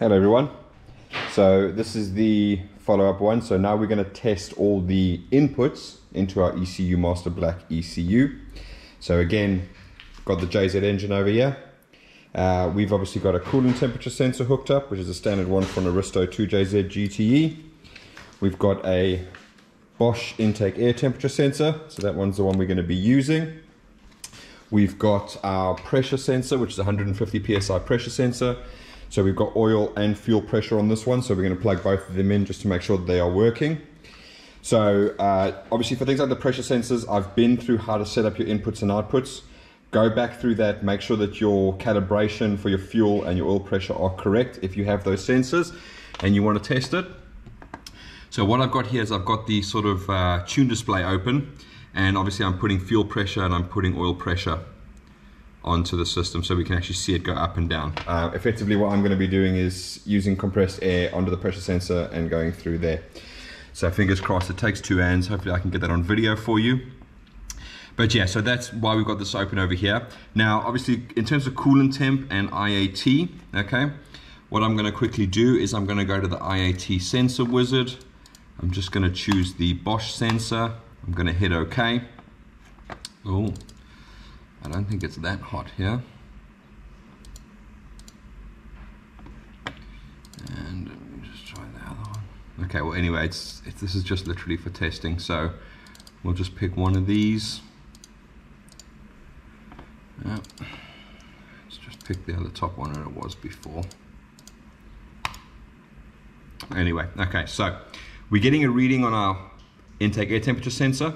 Hello everyone. So this is the follow-up one. So now we're going to test all the inputs into our ECUMaster Black ECU. So again, got the JZ engine over here. Uh, we've obviously got a coolant temperature sensor hooked up, which is a standard one from Aristo 2JZ GTE. We've got a Bosch intake air temperature sensor, so that one's the one we're going to be using. We've got our pressure sensor, which is 150 psi pressure sensor. So we've got oil and fuel pressure on this one, so we're going to plug both of them in just to make sure they are working. So uh, obviously for things like the pressure sensors, I've been through how to set up your inputs and outputs. Go back through that, make sure that your calibration for your fuel and your oil pressure are correct if you have those sensors and you want to test it. So what I've got here is I've got the sort of uh, tune display open and obviously I'm putting fuel pressure and I'm putting oil pressure onto the system so we can actually see it go up and down. Uh, effectively what I'm going to be doing is using compressed air onto the pressure sensor and going through there. So fingers crossed it takes two hands. Hopefully I can get that on video for you. But yeah, so that's why we've got this open over here. Now, obviously, in terms of coolant temp and IAT, okay, what I'm gonna quickly do is I'm gonna go to the IAT sensor wizard. I'm just gonna choose the Bosch sensor. I'm gonna hit okay. Oh, I don't think it's that hot here. And let me just try the other one. Okay, well anyway, it's, this is just literally for testing, so we'll just pick one of these. Let's just pick the other top one that it was before. Anyway, okay, so we're getting a reading on our intake air temperature sensor.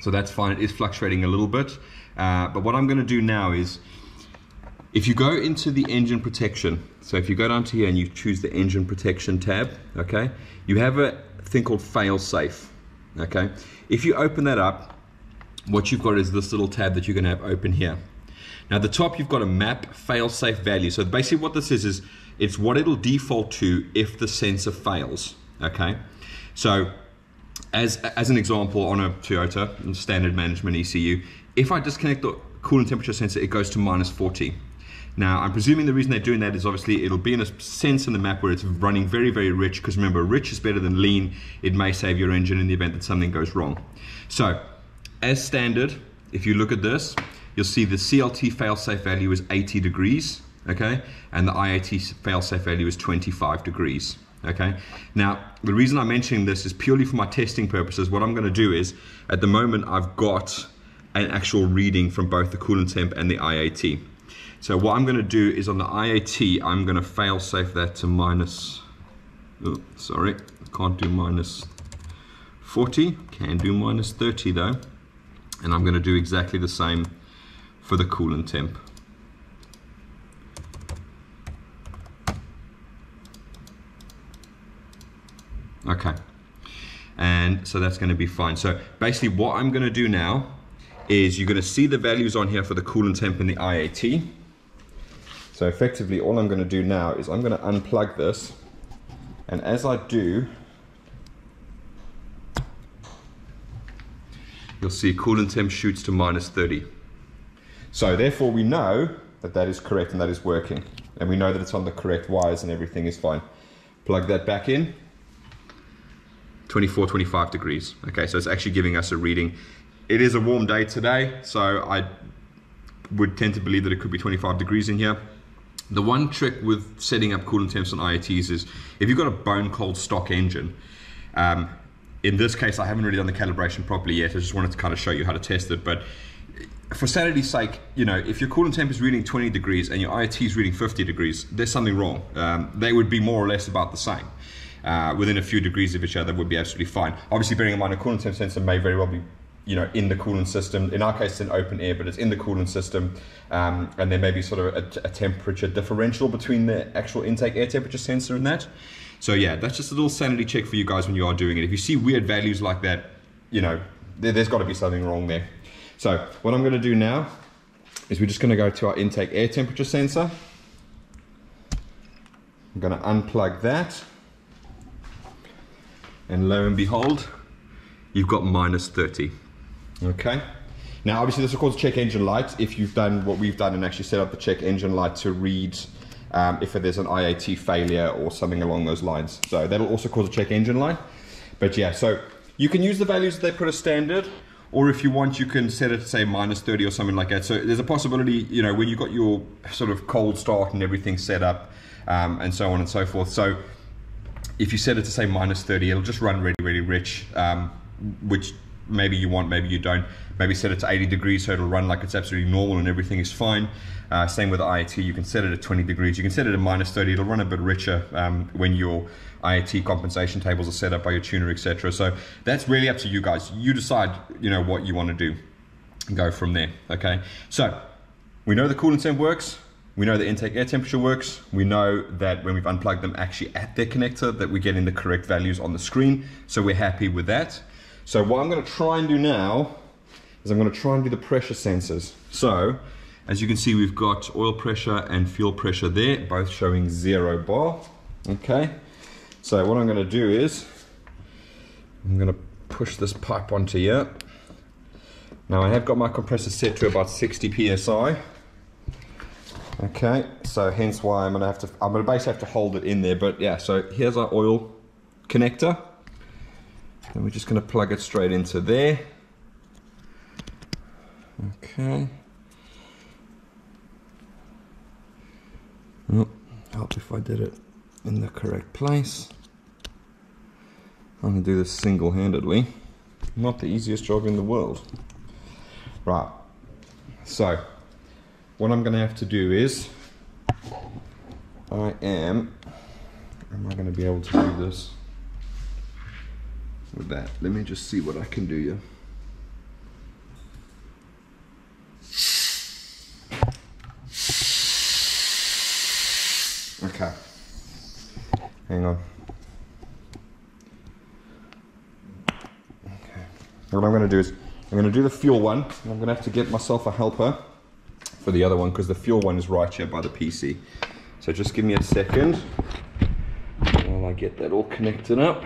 So that's fine, it is fluctuating a little bit. Uh, but what I'm gonna do now is, if you go into the engine protection, so if you go down to here and you choose the engine protection tab, okay, you have a thing called fail safe, okay? If you open that up, what you've got is this little tab that you're gonna have open here. Now at the top you've got a map fail safe value. So basically what this is is it's what it'll default to if the sensor fails, okay? So as, as an example on a Toyota standard management ECU, if I disconnect the coolant temperature sensor, it goes to minus 40. Now, I'm presuming the reason they're doing that is obviously it'll be in a sense in the map where it's running very, very rich, because remember, rich is better than lean. It may save your engine in the event that something goes wrong. So, as standard, if you look at this, you'll see the CLT failsafe value is 80 degrees, okay? And the IAT failsafe value is 25 degrees, okay? Now, the reason I'm mentioning this is purely for my testing purposes. What I'm gonna do is, at the moment, I've got an actual reading from both the coolant temp and the IAT. So what I'm gonna do is on the IAT, I'm gonna fail safe that to minus, oh, sorry, can't do minus 40, can do minus 30 though. And I'm gonna do exactly the same for the coolant temp. Okay, and so that's gonna be fine. So basically what I'm gonna do now is you're gonna see the values on here for the coolant temp and the IAT. So effectively all I'm gonna do now is I'm gonna unplug this and as I do, you'll see coolant temp shoots to minus 30. So therefore we know that that is correct and that is working. And we know that it's on the correct wires and everything is fine. Plug that back in. 24, 25 degrees. Okay, so it's actually giving us a reading. It is a warm day today, so I would tend to believe that it could be 25 degrees in here. The one trick with setting up coolant temps on IATs is if you've got a bone cold stock engine, um, in this case, I haven't really done the calibration properly yet. I just wanted to kind of show you how to test it. But for sanity's sake, you know, if your coolant temp is reading 20 degrees and your IAT is reading 50 degrees, there's something wrong. Um, they would be more or less about the same. Uh, within a few degrees of each other would be absolutely fine. Obviously, bearing in mind a coolant temp sensor may very well be you know, in the coolant system. In our case, it's in open air, but it's in the coolant system, um, and there may be sort of a, a, temperature differential between the actual intake air temperature sensor and that. So yeah, that's just a little sanity check for you guys when you are doing it. If you see weird values like that, you know, there, has got to be something wrong there. So what I'm going to do now is we're just going to go to our intake air temperature sensor. I'm going to unplug that. And lo and behold, you've got minus 30. Okay. Now, obviously, this is called check engine light. If you've done what we've done and actually set up the check engine light to read um, if there's an IAT failure or something along those lines. So that'll also cause a check engine light. But yeah, so you can use the values that they put as standard, or if you want, you can set it to say minus 30 or something like that. So there's a possibility, you know, when you've got your sort of cold start and everything set up um, and so on and so forth. So if you set it to say minus 30, it'll just run really, really rich, um, which maybe you want, maybe you don't. Maybe set it to 80 degrees so it'll run like it's absolutely normal and everything is fine. Uh, same with IAT, you can set it at 20 degrees. You can set it at minus 30, it'll run a bit richer um, when your IAT compensation tables are set up by your tuner, etc. So that's really up to you guys. You decide, you know, what you want to do and go from there, okay? So we know the coolant temp works. We know the intake air temperature works. We know that when we've unplugged them actually at their connector that we're getting the correct values on the screen. So we're happy with that. So what I'm going to try and do now is I'm going to try and do the pressure sensors. So as you can see, we've got oil pressure and fuel pressure there, both showing zero bar. Okay. So what I'm going to do is I'm going to push this pipe onto here. Now I have got my compressor set to about 60 psi. Okay, so hence why I'm gonna have to, I'm gonna basically have to hold it in there, but yeah, so here's our oil connector. And we're just gonna plug it straight into there. Okay. Oh, help if I did it in the correct place. I'm gonna do this single-handedly. Not the easiest job in the world. Right, so what I'm gonna have to do is, I am, am I gonna be able to do this with that? Let me just see what I can do here. Okay. Hang on. Okay. What I'm going to do is I'm going to do the fuel one. I'm going to have to get myself a helper for the other one because the fuel one is right here by the PC. So just give me a second while I get that all connected up.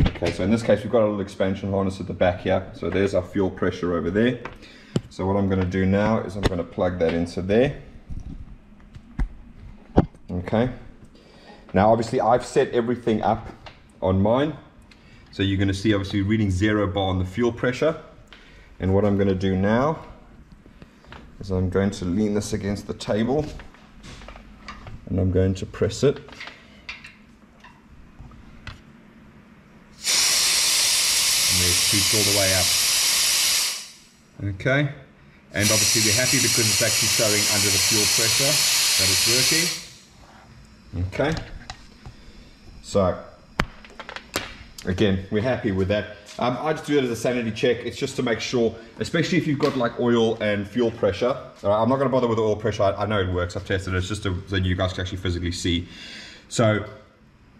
Okay, so in this case we've got a little expansion harness at the back here. So there's our fuel pressure over there. So what I'm going to do now is I'm going to plug that into there. Okay. Now obviously I've set everything up on mine. So you're going to see obviously reading zero bar on the fuel pressure. And what I'm going to do now is I'm going to lean this against the table and I'm going to press it. And it shoots all the way up. Okay. And obviously we're happy because it's actually showing under the fuel pressure that it's working. Okay. So, again, we're happy with that. Um, I just do it as a sanity check. It's just to make sure, especially if you've got like oil and fuel pressure. I'm not going to bother with oil pressure. I, I, know it works. I've tested it. It's just to, so you guys can actually physically see. So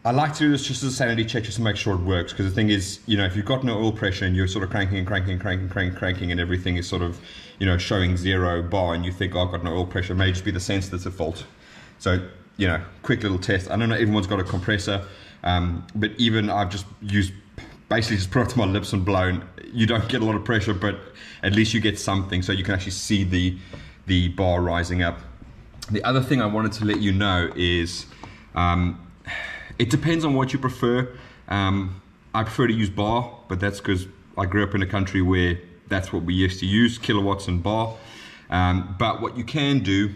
I like to do this just as a sanity check, just to make sure it works. Because the thing is, you know, if you've got no oil pressure and you're sort of cranking and cranking and cranking and cranking, cranking, and everything is sort of, you know, showing zero bar, and you think, oh, I've got no oil pressure, it may just be the sensor that's at fault. So you know, quick little test. I don't know everyone's got a compressor, um, but even I've just used basically just put it to my lips and blown. You don't get a lot of pressure, but at least you get something, so you can actually see the the bar rising up. The other thing I wanted to let you know is um, it depends on what you prefer. Um, I prefer to use bar, but that's because I grew up in a country where that's what we used to use, kilowatts and bar. Um, but what you can do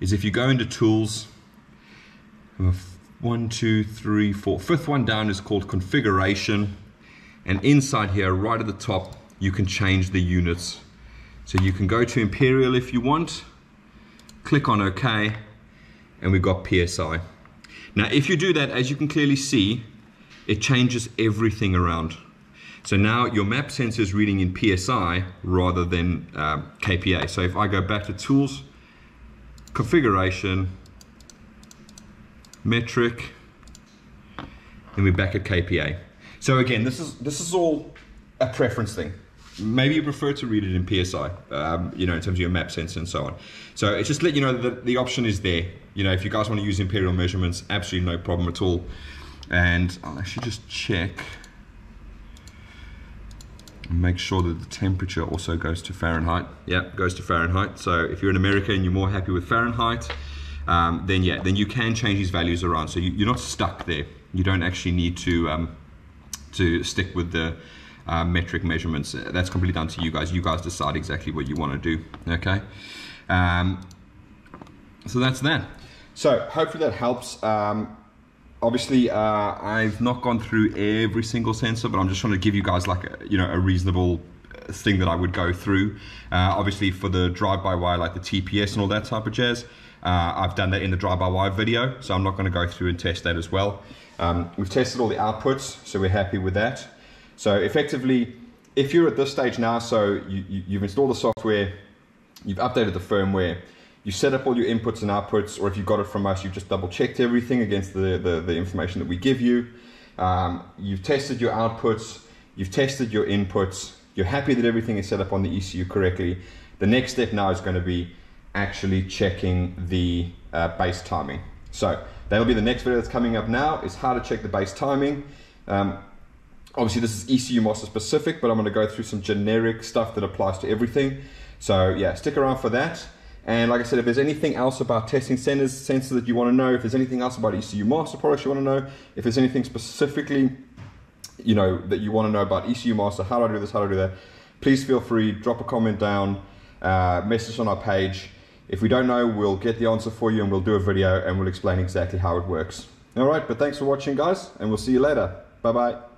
is if you go into tools one, two, three, four, fifth one down is called configuration. And inside here, right at the top, you can change the units. So you can go to Imperial if you want, click on OK, and we've got PSI. Now, if you do that, as you can clearly see, it changes everything around. So now your map sensor is reading in PSI rather than um, KPA. So if I go back to Tools, Configuration, metric, and we're back at KPA. So again, this is this is all a preference thing. Maybe you prefer to read it in PSI, um, you know, in terms of your map sensor and so on. So it's just let you know that the option is there. You know, if you guys want to use imperial measurements, absolutely no problem at all. And I'll actually just check make sure that the temperature also goes to Fahrenheit. Yeah, goes to Fahrenheit. So if you're in America and you're more happy with Fahrenheit, um, then yeah, then you can change these values around. So you, are not stuck there. You don't actually need to um, to stick with the uh, metric measurements. That's completely down to you guys. You guys decide exactly what you want to do. Okay. Um, so that's that. So hopefully that helps. Um, obviously, uh, I've not gone through every single sensor, but I'm just trying to give you guys like a, you know a reasonable uh, thing that I would go through. Uh, obviously, for the drive-by-wire, like the TPS and all that type of jazz, uh, I've done that in the drive-by-wire video, so I'm not going to go through and test that as well. Um, we've tested all the outputs, so we're happy with that. So effectively, if you're at this stage now, so you, you, you've installed the software, you've updated the firmware, you set up all your inputs and outputs, or if you got it from us, you've just double checked everything against the, the, the information that we give you. Um, you've tested your outputs, you've tested your inputs, you're happy that everything is set up on the ECU correctly. The next step now is going to be actually checking the uh, base timing. So that'll be the next video that's coming up now is how to check the base timing. Um, obviously this is ECUMaster specific, but I'm gonna go through some generic stuff that applies to everything. So yeah, stick around for that. And like I said, if there's anything else about testing sensors, sensors that you want to know, if there's anything else about ECUMaster products you want to know, if there's anything specifically, you know, that you want to know about ECUMaster, how do I do this, how do I do that, please feel free, drop a comment down, uh, message on our page. If we don't know, we'll get the answer for you and we'll do a video and we'll explain exactly how it works. All right, but thanks for watching guys and we'll see you later. Bye-bye.